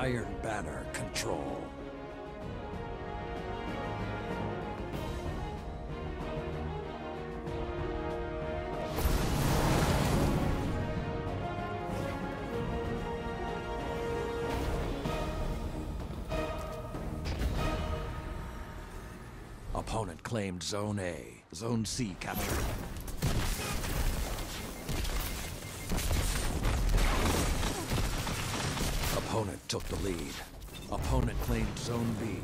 Iron Banner control. Opponent claimed Zone A. Zone C captured. Opponent took the lead. Opponent claimed Zone B.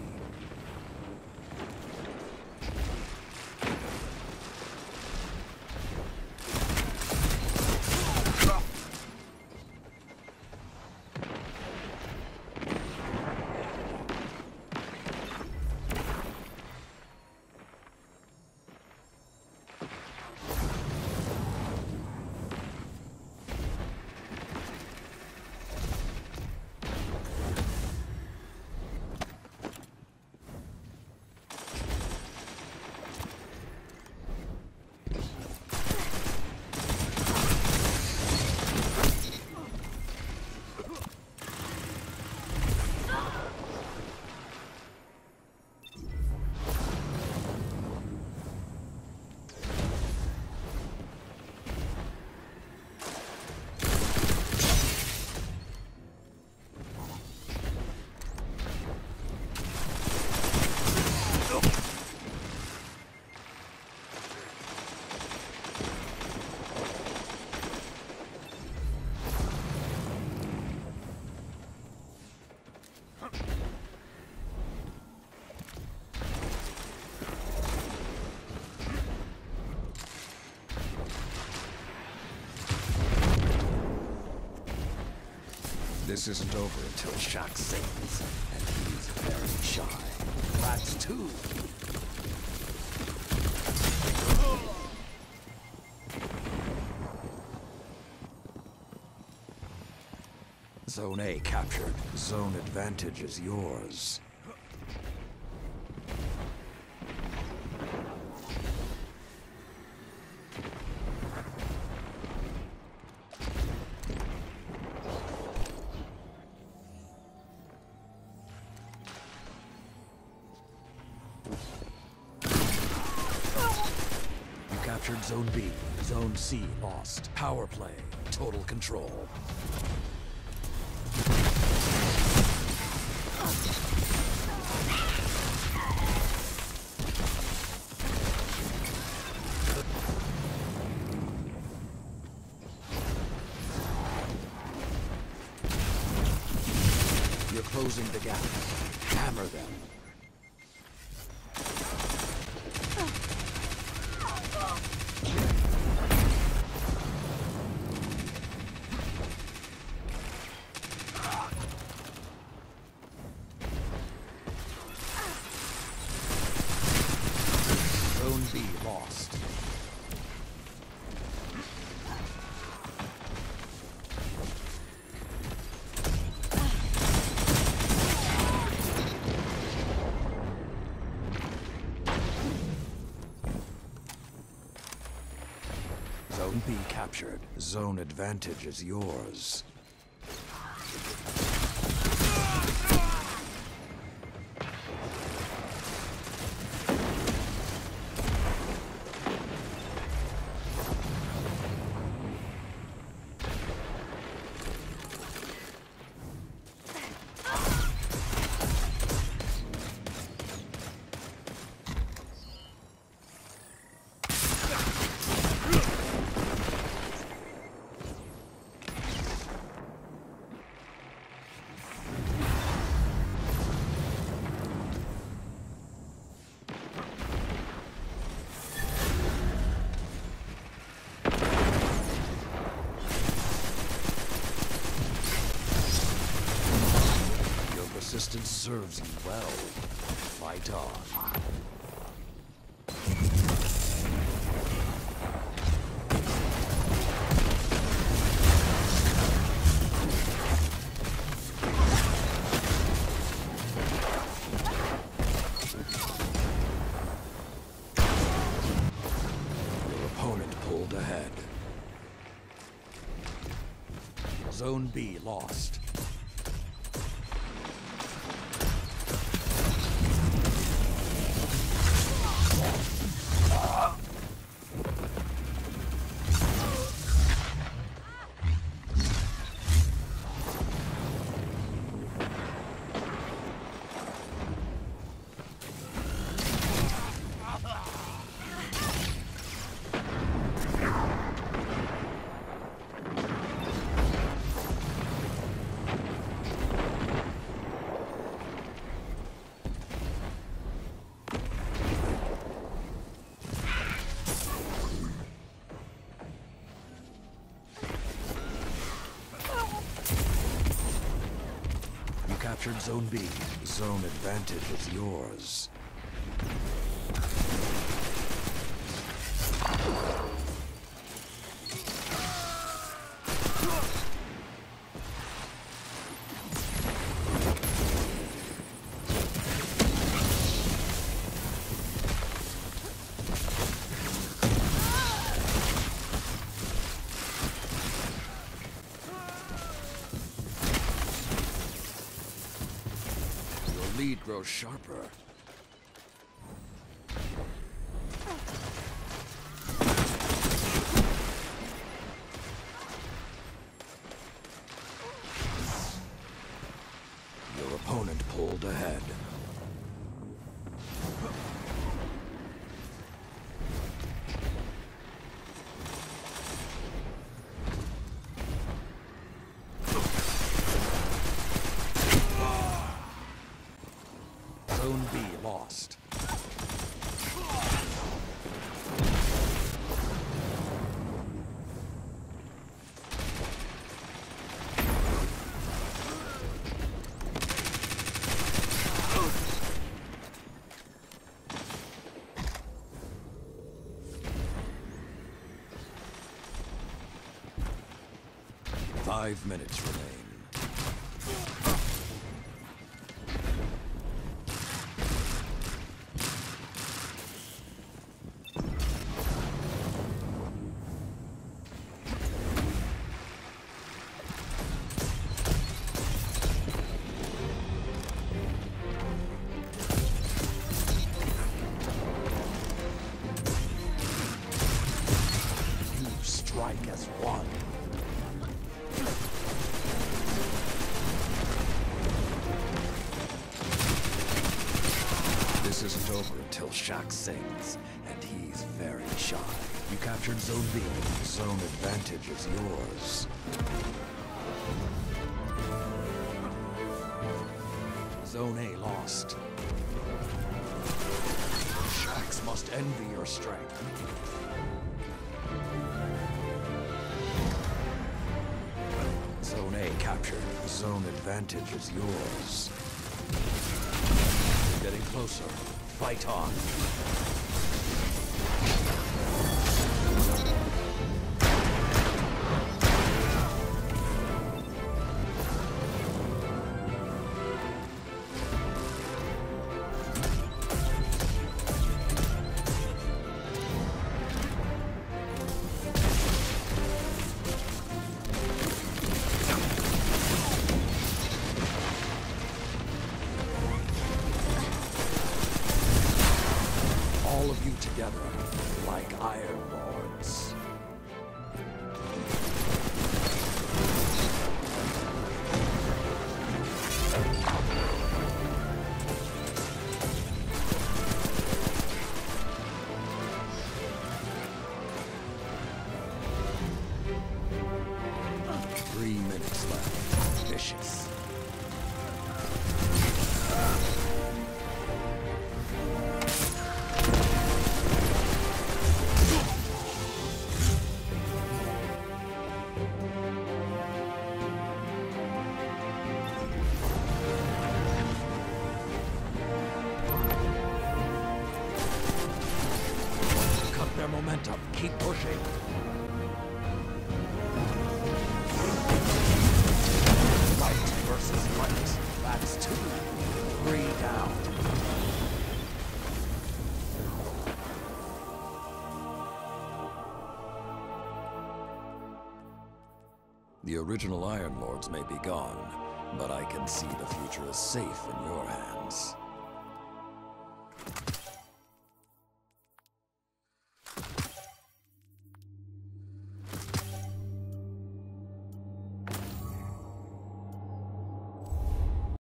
This isn't over until Shaxx sings, and he's very shy. That's two. Zone A captured. Zone advantage is yours. Zone B. Zone C lost. Power play. Total control. You're closing the gap. Hammer them. Zone B lost. Zone B captured. Zone advantage is yours. Persistence serves you well. Fight on. Your opponent pulled ahead. Zone B lost. Captured Zone B. Zone advantage is yours. Grows sharper. Your opponent pulled ahead. Zone B lost. Five minutes remain. Strike as one. Shaxx sings, and he's very shy. You captured Zone B. Zone advantage is yours. Zone A lost. Shaxx must envy your strength. Zone A captured. Zone advantage is yours. Getting closer. Fight on. Together, like Iron Lords. Three minutes left. Vicious. Momentum. Keep pushing. Light versus light. That's two. Three down. The original Iron Lords may be gone, but I can see the future is safe in your hands.